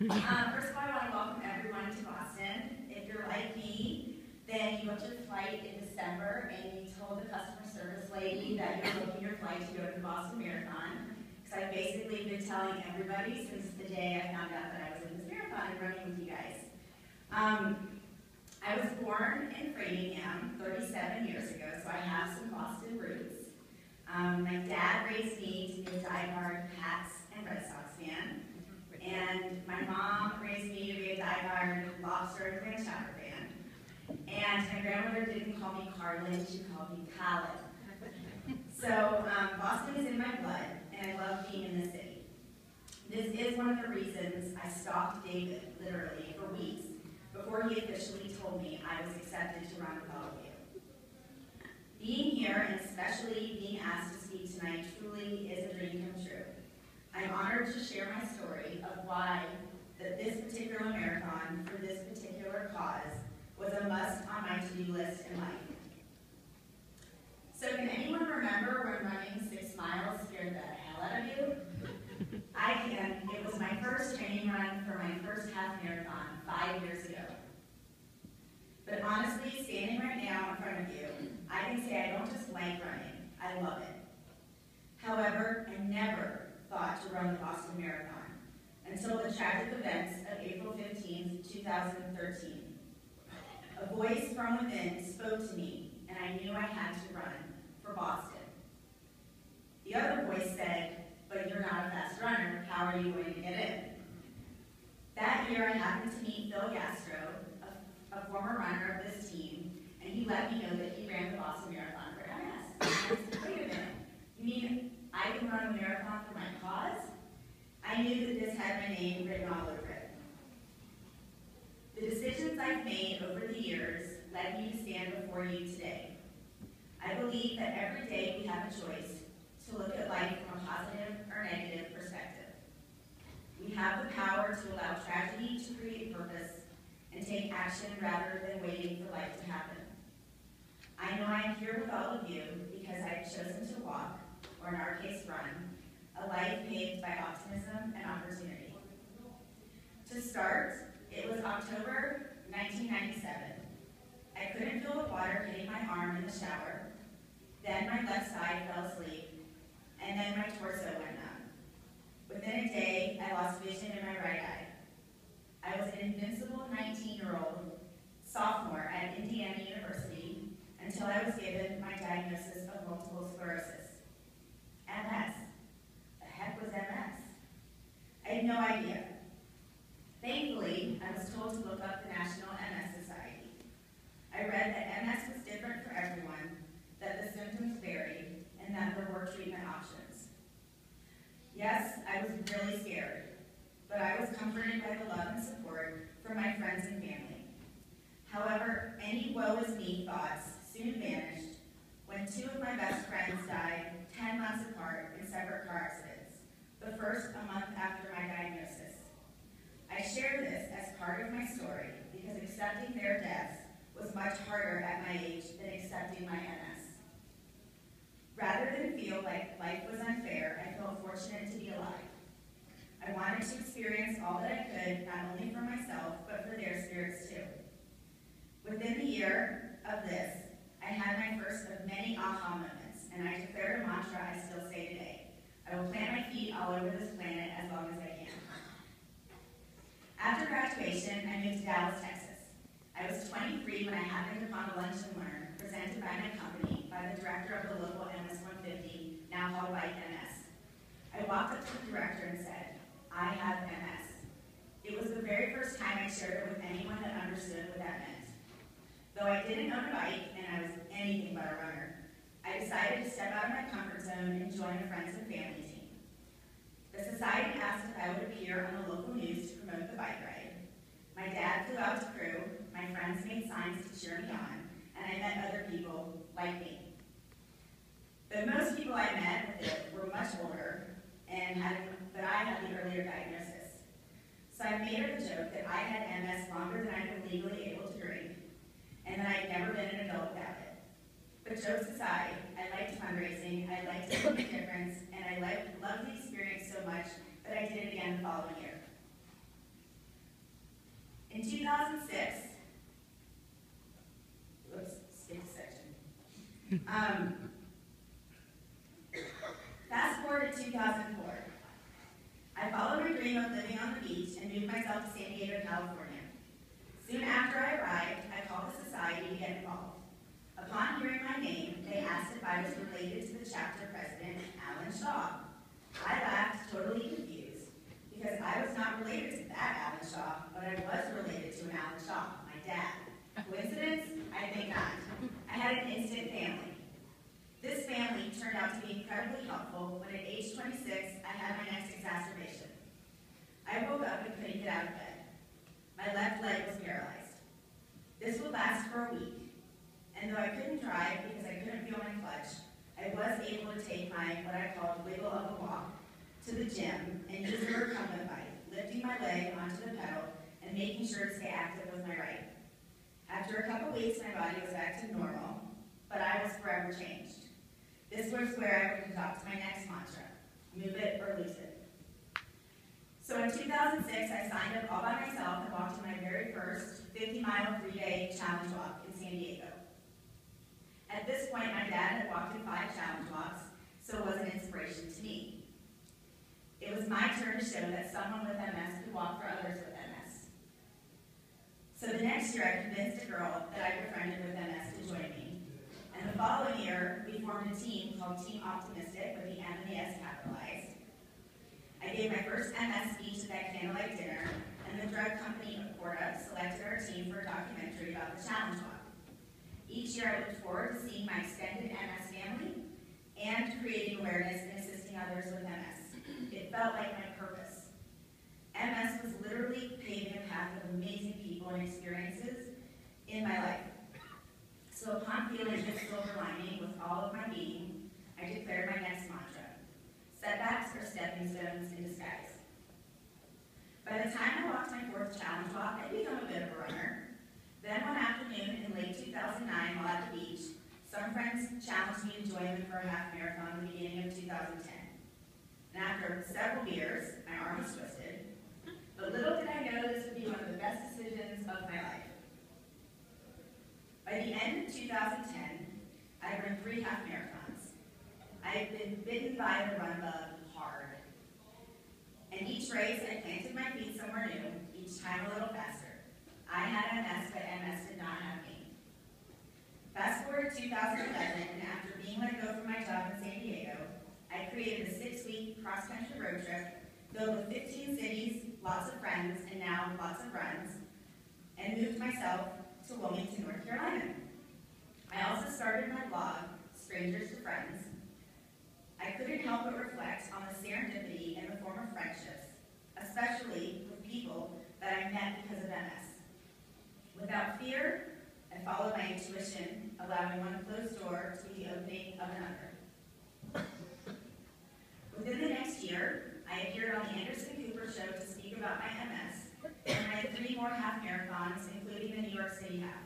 Um, first of all, I want to welcome everyone to Boston. If you're like me, then you booked your flight in December and you told the customer service lady that you're booking your flight to go to the Boston Marathon. Because I've basically been telling everybody since the day I found out that I was in this marathon and running with you guys. Um, I was born in Framingham 37 years ago, so I have some Boston roots. Um, my dad raised me to be a diehard Pats and Red Sox fan. And my mom raised me to be a diehard lobster and clam chowder fan. And my grandmother didn't call me Carlyn, she called me Colin. So um, Boston is in my blood, and I love being in the city. This is one of the reasons I stalked David, literally, for weeks before he officially told me I was accepted to run with all of you. Being here, and especially being asked to speak tonight, truly is a dream come true. I'm honored to share my story of why that this particular marathon for this particular cause was a must on my to-do list in life. So can anyone remember when running six miles scared the hell out of you? I can. It was my first training run for my first half marathon five years ago. But honestly, standing right now in front of you, I can say I don't just like running, I love it. However, I never run the Boston Marathon until the tragic events of April 15, 2013. A voice from within spoke to me, and I knew I had to run for Boston. The other voice said, but you're not a fast runner, how are you going to get in? That year I happened to meet Phil Yastro, a, a former runner of this team, and he let me know that he ran the Boston Marathon for MS. And I said, wait a minute, you mean I can run a marathon for my cause? I knew that this had my name written all over it. The decisions I've made over the years led me to stand before you today. I believe that every day we have a choice to look at life from a positive or negative perspective. We have the power to allow tragedy to create purpose and take action rather than waiting for life to happen. I know I am here with all of you because I have chosen to walk, or in our case run, a life paved by optimism and opportunity. To start, it was October 1997. I couldn't feel the water hitting my arm in the shower. Then my left side fell asleep, and then my torso went numb. Within a day, I lost vision in my right eye. I was an invincible 19-year-old sophomore at Indiana University until I was given my diagnosis of multiple sclerosis. MS. The heck was MS? I had no idea. Thankfully, I was told to look up the National MS Society. I read that MS was different for everyone, that the symptoms varied, and that there were treatment options. Yes, I was really scared, but I was comforted by the love and support from my friends and family. However, any woe is me thoughts soon vanished when two of my best friends died 10 months apart in separate car accidents, the first a month after my diagnosis. I share this as part of my story because accepting their deaths was much harder at my age than accepting my MS. Rather than feel like life was unfair, I felt fortunate to be alive. I wanted to experience all that I could, not only for myself, but for their spirits too. Within the year of this, I had my first of many aha moments, and I declared a mantra I still say today. I will plant my feet all over this planet as long as I can. After graduation, I moved to Dallas, Texas. I was 23 when I happened upon a lunch and learn presented by my company by the director of the local MS 150, now called Bike MS. I walked up to the director and said, I have MS. It was the very first time I shared it with anyone that understood what that meant. Though I didn't own a bike and I was anything but a runner, I decided to step out of my comfort zone and join a friends and family team. The society asked if I would appear on the local news to promote the bike ride. My dad flew out to crew, my friends made signs to cheer me on, and I met other people like me. But most people I met it were much older, and had, but I had the earlier diagnosis. So I made up a joke that I had MS longer than I was legally able to drink, and that I'd never been an adult without it. Jokes aside, I liked fundraising, I liked make a difference, and I liked, loved the experience so much that I did it again the following year. In 2006, whoops, skipped a section. Um, fast forward to 2004. I followed my dream of living on the beach and moved myself to San Diego, California. Soon after I arrived, I called the society to get involved. Upon hearing asked if I was related to the chapter president, Alan Shaw. I laughed, totally confused, because I was not related to that Alan Shaw, but I was related to an Alan Shaw, my dad. Coincidence? I think not. I had an instant family. This family turned out to be incredibly helpful when at age 26, I had my next exacerbation. I woke up and couldn't get out of bed. My left leg was paralyzed. This will last for a week, and though I couldn't drive because I couldn't feel my clutch, I was able to take my, what I called wiggle of a walk, to the gym and use a recumbent bike, lifting my leg onto the pedal and making sure to stay active with my right. After a couple weeks, my body was back to normal, but I was forever changed. This was where I would adopt my next mantra, move it or lose it. So in 2006, I signed up all by myself and walked my very first 50-mile three-day challenge walk in San Diego. At this point, my dad had walked in five challenge walks, so it was an inspiration to me. It was my turn to show that someone with MS could walk for others with MS. So the next year, I convinced a girl that I befriended with MS to join me. And the following year, we formed a team called Team Optimistic with the M and the S capitalized. I gave my first MS speech at that candlelight dinner, and the drug company Acorda selected our team for a documentary about the challenge walk. Each year, I looked forward to seeing my extended MS family and creating awareness and assisting others with MS. Felt like my purpose. MS was literally paving a path of amazing people and experiences in my life. So upon feeling this silver lining with all of my being, I declared my next mantra. Setbacks are stepping stones in disguise. By the time I walked my fourth challenge walk, I'd become a bit of a runner. Then one afternoon in late 2009 while at the beach, some friends challenged me to join them for a half marathon in the beginning of 2010. And after several beers, my arm was twisted. But little did I know this would be one of the best decisions of my life. By the end of 2010, I ran three half marathons. I had been bitten by the run bug hard. And each race, I planted my feet somewhere new, each time a little faster. I had MS, but MS did not have me. Fast forward to 2011, and after being let go from my job in San Diego, created a six-week cross-country road trip filled with 15 cities, lots of friends, and now lots of runs, and moved myself to Wilmington, North Carolina. I also started my blog, Strangers to Friends. I couldn't help but reflect on the serendipity in the form of friendships, especially with people that I met because of MS. Without fear, I followed my intuition, allowing one closed door to be the opening of another. Within the next year, I appeared on the Anderson Cooper Show to speak about my MS, and I had three more half marathons, including the New York City half.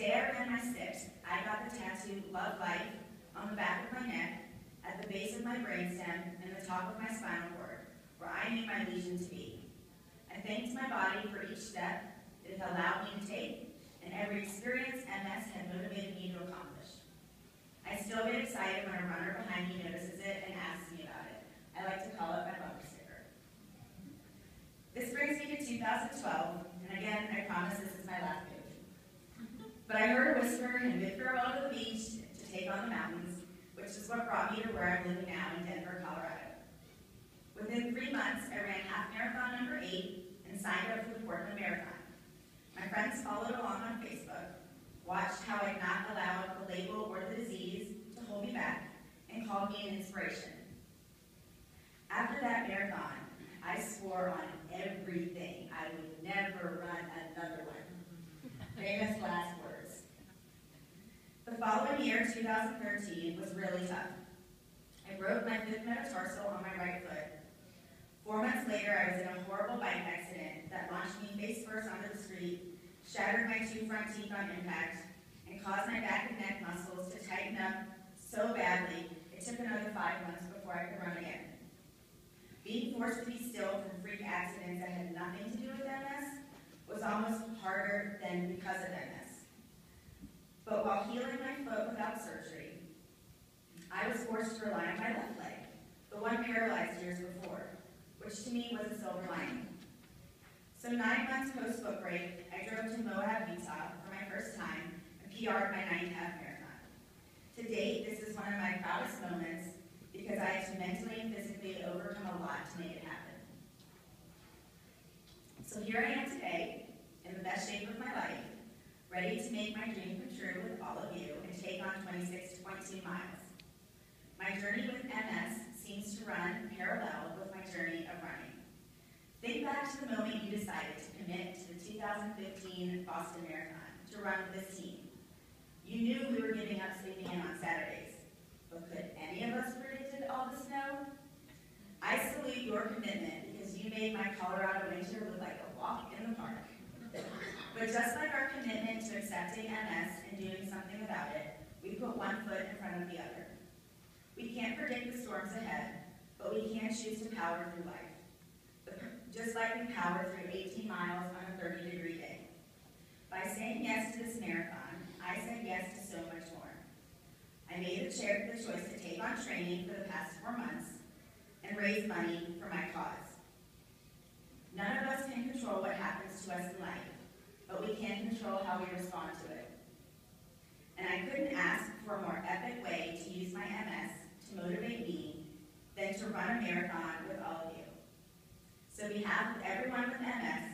I ran my sixth, I got the tattoo Love Life on the back of my neck, at the base of my brainstem, and the top of my spinal cord, where I knew my lesion to be. I thanked my body for each step it allowed me to take, and every experience MS had motivated me to accomplish. I still get excited when a runner behind me notices it and asks me about it. I like to call it my bumper sticker. This brings me to 2012, and again, I promise this is my last. But I heard a whisper and bid farewell to the beach to take on the mountains, which is what brought me to where I'm living now in Denver, Colorado. Within three months, I ran half marathon number eight and signed up for the Portland Marathon. My friends followed along on Facebook, watched how I'd not allowed the label or the disease to hold me back, and called me an inspiration. After that marathon, I swore on everything I would never run another one. Famous last words. The following year, 2013, was really tough. I broke my fifth metatarsal on my right foot. Four months later, I was in a horrible bike accident that launched me face first onto the street shattered my two front teeth on impact, and caused my back and neck muscles to tighten up so badly it took another five months before I could run again. Being forced to be still from freak accidents that had nothing to do with MS was almost harder than because of MS. But while healing my foot without surgery, I was forced to rely on my left leg, the one paralyzed years before, which to me was a silver lining. So nine months post foot break, I drove to Moab, Utah for my first time and PR'd my ninth half marathon. To date, this is one of my proudest moments because I had to mentally and physically overcome a lot to make it happen. So here I am today, in the best shape of my life, ready to make my dream come true with all of you and take on 26.2 miles. My journey with MS seems to run parallel with my journey of running. Think back to the moment you decided to commit to the 2015 Boston Marathon to run with this team. You knew we were giving up sleeping in on Saturdays, but could any of us predicted all the snow? I salute your commitment because you made my Colorado winter look like a walk in the park. But just like our commitment to accepting MS and doing something about it, we put one foot in front of the other. We can't predict the storms ahead, but we can choose to power through life. Just like we power through 18 miles on a 30 degree day. By saying yes to this marathon, I said yes to so much more. I made the, chair, the choice to take on training for the past four months and raise money for my cause. None of us can control what happens to us in life, but we can control how we respond to it. And I couldn't ask for a more epic way to use my MS to motivate me than to run a marathon with all of you. So behalf of everyone with MS,